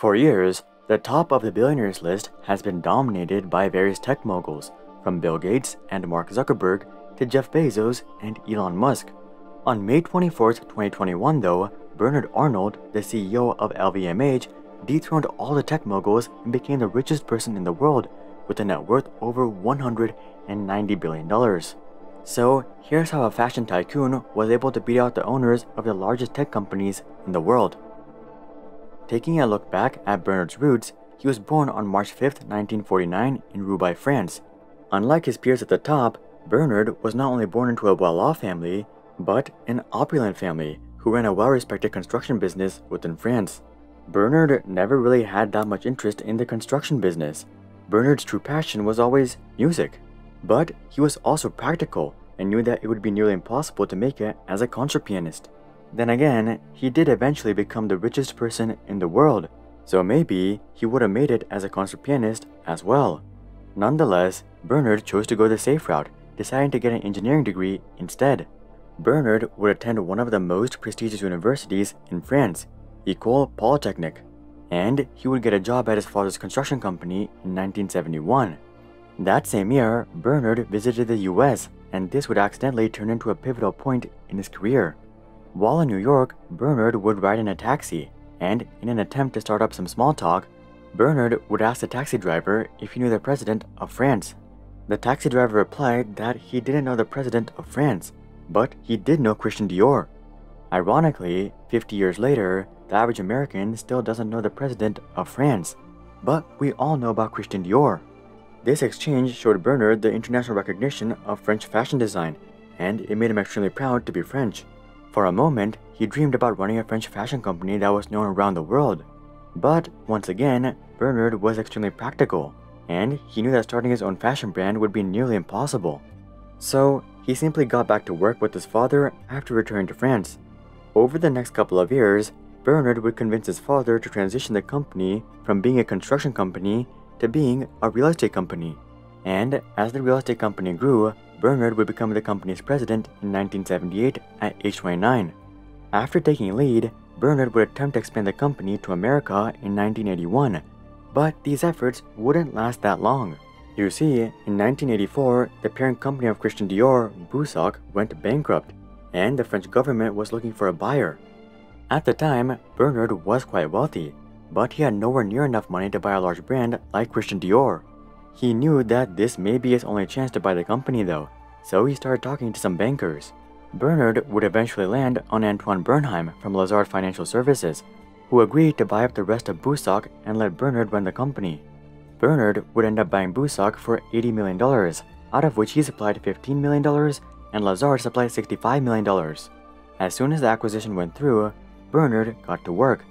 For years, the top of the billionaires list has been dominated by various tech moguls, from Bill Gates and Mark Zuckerberg to Jeff Bezos and Elon Musk. On May 24, 2021, though, Bernard Arnault, the CEO of LVMH, dethroned all the tech moguls and became the richest person in the world with a net worth over $190 billion. So, here's how a fashion tycoon was able to beat out the owners of the largest tech companies in the world. Taking a look back at Bernard's roots, he was born on March 5, 1949 in Roubaix, France. Unlike his peers at the top, Bernard was not only born into a well-off family, but an opulent family who ran a well-respected construction business within France. Bernard never really had that much interest in the construction business. Bernard's true passion was always music. But he was also practical and knew that it would be nearly impossible to make it as a concert pianist. Then again, he did eventually become the richest person in the world, so maybe he would have made it as a concert pianist as well. Nonetheless, Bernard chose to go the safe route, deciding to get an engineering degree instead. Bernard would attend one of the most prestigious universities in France, École Polytechnique, and he would get a job at his father's construction company in 1971. That same year, Bernard visited the US, and this would accidentally turn into a pivotal point in his career. While in New York, Bernard would ride in a taxi, and in an attempt to start up some small talk, Bernard would ask the taxi driver if he knew the president of France. The taxi driver replied that he didn't know the president of France, but he did know Christian Dior. Ironically, 50 years later, the average American still doesn't know the president of France, but we all know about Christian Dior. This exchange showed Bernard the international recognition of French fashion design, and it made him extremely proud to be French. For a moment, he dreamed about running a French fashion company that was known around the world. But once again, Bernard was extremely practical, and he knew that starting his own fashion brand would be nearly impossible. So, he simply got back to work with his father after returning to France. Over the next couple of years, Bernard would convince his father to transition the company from being a construction company to being a real estate company. And as the real estate company grew, Bernard would become the company's president in 1978 at age 29. After taking lead, Bernard would attempt to expand the company to America in 1981, but these efforts wouldn't last that long. You see, in 1984, the parent company of Christian Dior, Boussac, went bankrupt, and the French government was looking for a buyer. At the time, Bernard was quite wealthy, but he had nowhere near enough money to buy a large brand like Christian Dior. He knew that this may be his only chance to buy the company though, so he started talking to some bankers. Bernard would eventually land on Antoine Bernheim from Lazard Financial Services, who agreed to buy up the rest of Boussac and let Bernard run the company. Bernard would end up buying Boussac for $80 million, out of which he supplied $15 million and Lazard supplied $65 million. As soon as the acquisition went through, Bernard got to work.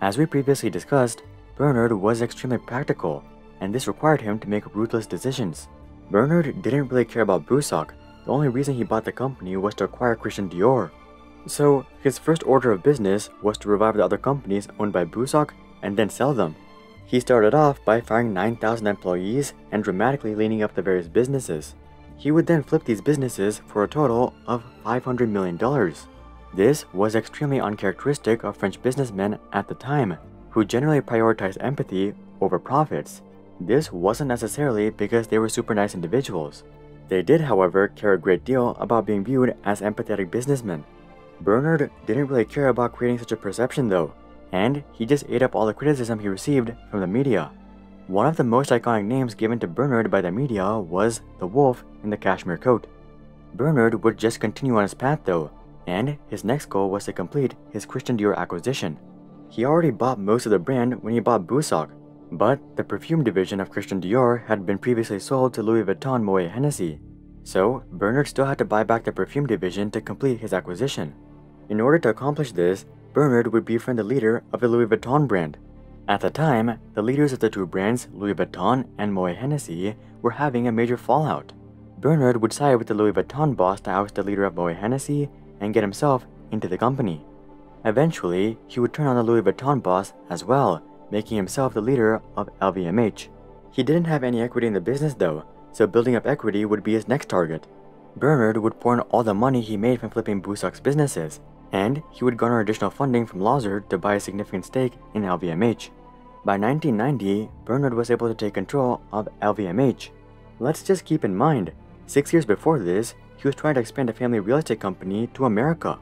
As we previously discussed, Bernard was extremely practical, and this required him to make ruthless decisions. Bernard didn't really care about Boussac, the only reason he bought the company was to acquire Christian Dior. So, his first order of business was to revive the other companies owned by Boussac and then sell them. He started off by firing 9,000 employees and dramatically leaning up the various businesses. He would then flip these businesses for a total of $500 million. This was extremely uncharacteristic of French businessmen at the time, who generally prioritized empathy over profits. This wasn't necessarily because they were super nice individuals. They did, however, care a great deal about being viewed as empathetic businessmen. Bernard didn't really care about creating such a perception though, and he just ate up all the criticism he received from the media. One of the most iconic names given to Bernard by the media was the wolf in the cashmere coat. Bernard would just continue on his path though, and his next goal was to complete his Christian Dior acquisition. He already bought most of the brand when he bought Boussac, but the perfume division of Christian Dior had been previously sold to Louis Vuitton Moet Hennessy, so Bernard still had to buy back the perfume division to complete his acquisition. In order to accomplish this, Bernard would befriend the leader of the Louis Vuitton brand. At the time, the leaders of the two brands, Louis Vuitton and Moet Hennessy, were having a major fallout. Bernard would side with the Louis Vuitton boss to oust the leader of Moet Hennessy and get himself into the company. Eventually, he would turn on the Louis Vuitton boss as well, making himself the leader of LVMH. He didn't have any equity in the business though, so building up equity would be his next target. Bernard would pour in all the money he made from flipping Boussac's businesses, and he would garner additional funding from Lazard to buy a significant stake in LVMH. By 1990, Bernard was able to take control of LVMH. Let's just keep in mind, six years before this, he was trying to expand a family real estate company to America.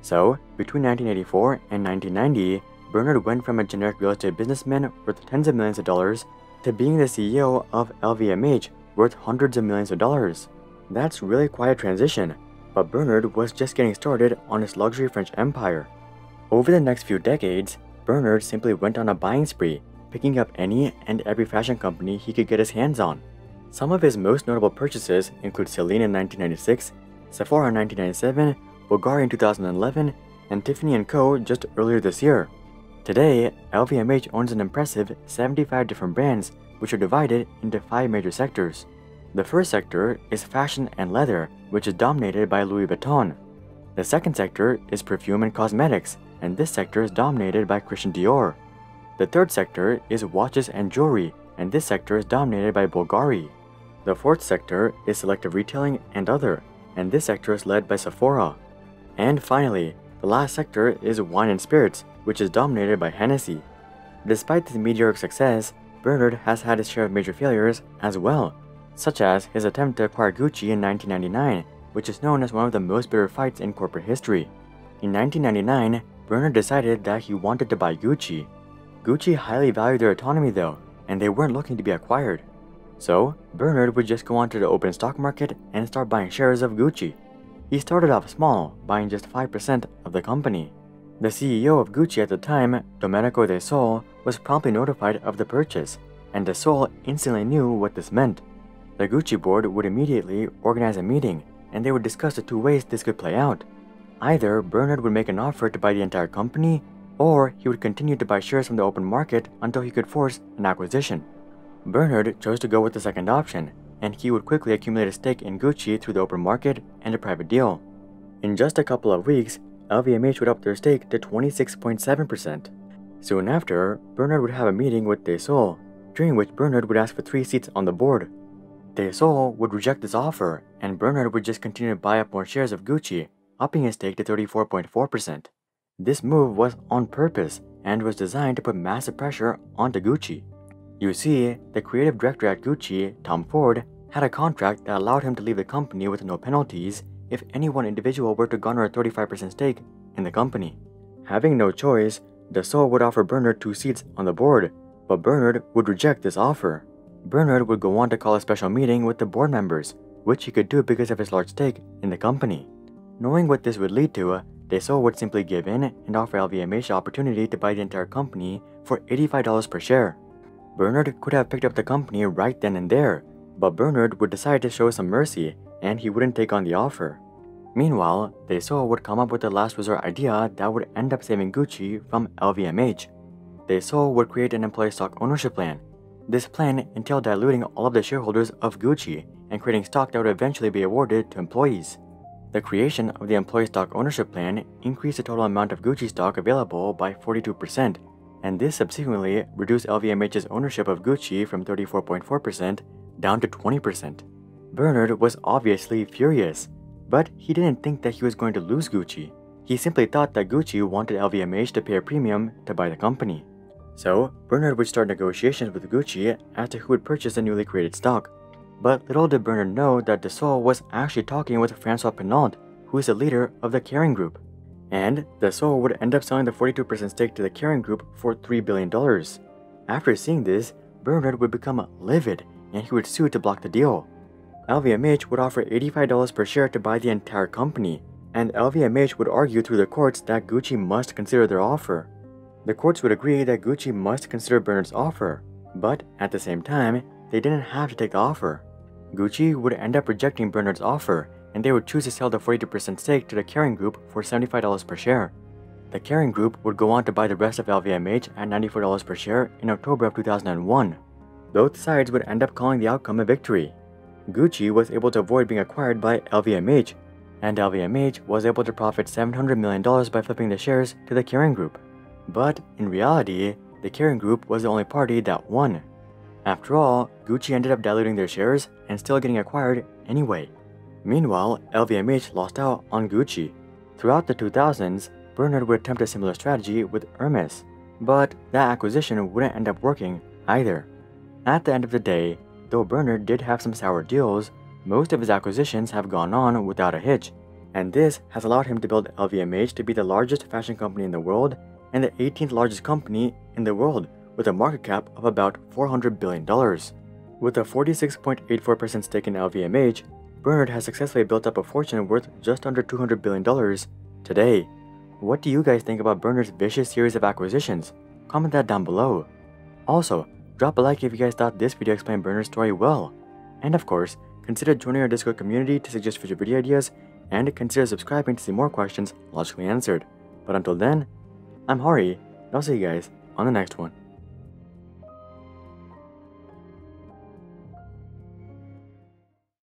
So, between 1984 and 1990, Bernard went from a generic real estate businessman worth tens of millions of dollars to being the CEO of LVMH worth hundreds of millions of dollars. That's really quite a transition, but Bernard was just getting started on his luxury French empire. Over the next few decades, Bernard simply went on a buying spree, picking up any and every fashion company he could get his hands on. Some of his most notable purchases include Celine in 1996, Sephora in 1997, Bulgari in 2011, and Tiffany & Co. just earlier this year. Today, LVMH owns an impressive 75 different brands, which are divided into five major sectors. The first sector is fashion and leather, which is dominated by Louis Vuitton. The second sector is perfume and cosmetics, and this sector is dominated by Christian Dior. The third sector is watches and jewelry, and this sector is dominated by Bulgari. The fourth sector is selective retailing and other, and this sector is led by Sephora. And finally, the last sector is wine and spirits, which is dominated by Hennessy. Despite this meteoric success, Bernard has had his share of major failures as well, such as his attempt to acquire Gucci in 1999, which is known as one of the most bitter fights in corporate history. In 1999, Bernard decided that he wanted to buy Gucci. Gucci highly valued their autonomy though, and they weren't looking to be acquired. So, Bernard would just go onto the open stock market and start buying shares of Gucci. He started off small, buying just 5% of the company. The CEO of Gucci at the time, Domenico De Sole, was promptly notified of the purchase, and De Sole instantly knew what this meant. The Gucci board would immediately organize a meeting, and they would discuss the two ways this could play out. Either Bernard would make an offer to buy the entire company, or he would continue to buy shares from the open market until he could force an acquisition. Bernard chose to go with the second option, and he would quickly accumulate a stake in Gucci through the open market and a private deal. In just a couple of weeks, LVMH would up their stake to 26.7%. Soon after, Bernard would have a meeting with De Sole, during which Bernard would ask for three seats on the board. De Sole would reject this offer, and Bernard would just continue to buy up more shares of Gucci, upping his stake to 34.4%. This move was on purpose and was designed to put massive pressure onto Gucci. You see, the creative director at Gucci, Tom Ford, had a contract that allowed him to leave the company with no penalties if any one individual were to garner a 35% stake in the company. Having no choice, Sole would offer Bernard two seats on the board, but Bernard would reject this offer. Bernard would go on to call a special meeting with the board members, which he could do because of his large stake in the company. Knowing what this would lead to, Sole would simply give in and offer LVMH the opportunity to buy the entire company for $85 per share. Bernard could have picked up the company right then and there, but Bernard would decide to show some mercy and he wouldn't take on the offer. Meanwhile, Sole would come up with a last resort idea that would end up saving Gucci from LVMH. Sole would create an employee stock ownership plan. This plan entailed diluting all of the shareholders of Gucci and creating stock that would eventually be awarded to employees. The creation of the employee stock ownership plan increased the total amount of Gucci stock available by 42%, and this subsequently reduced LVMH's ownership of Gucci from 34.4% down to 20%. Bernard was obviously furious, but he didn't think that he was going to lose Gucci. He simply thought that Gucci wanted LVMH to pay a premium to buy the company. So, Bernard would start negotiations with Gucci as to who would purchase the newly created stock. But little did Bernard know that Sole was actually talking with Francois Pinault, who is the leader of the Kering Group. And Sole would end up selling the 42% stake to the Kering Group for $3 billion. After seeing this, Bernard would become livid and he would sue to block the deal. LVMH would offer $85 per share to buy the entire company, and LVMH would argue through the courts that Gucci must consider their offer. The courts would agree that Gucci must consider Bernard's offer, but at the same time, they didn't have to take the offer. Gucci would end up rejecting Bernard's offer, and they would choose to sell the 42% stake to the Kering Group for $75 per share. The Kering Group would go on to buy the rest of LVMH at $94 per share in October of 2001. Both sides would end up calling the outcome a victory. Gucci was able to avoid being acquired by LVMH, and LVMH was able to profit $700 million by flipping the shares to the Kering Group. But in reality, the Kering Group was the only party that won. After all, Gucci ended up diluting their shares and still getting acquired anyway. Meanwhile, LVMH lost out on Gucci. Throughout the 2000s, Bernard would attempt a similar strategy with Hermes. But that acquisition wouldn't end up working either. At the end of the day, though Bernard did have some sour deals, most of his acquisitions have gone on without a hitch, and this has allowed him to build LVMH to be the largest fashion company in the world and the 18th largest company in the world with a market cap of about $400 billion. With a 46.84% stake in LVMH, Bernard has successfully built up a fortune worth just under $200 billion today. What do you guys think about Bernard's vicious series of acquisitions? Comment that down below. Also, drop a like if you guys thought this video explained Bernard's story well. And of course, consider joining our Discord community to suggest future video ideas, and consider subscribing to see more questions logically answered. But until then, I'm Hari, and I'll see you guys on the next one.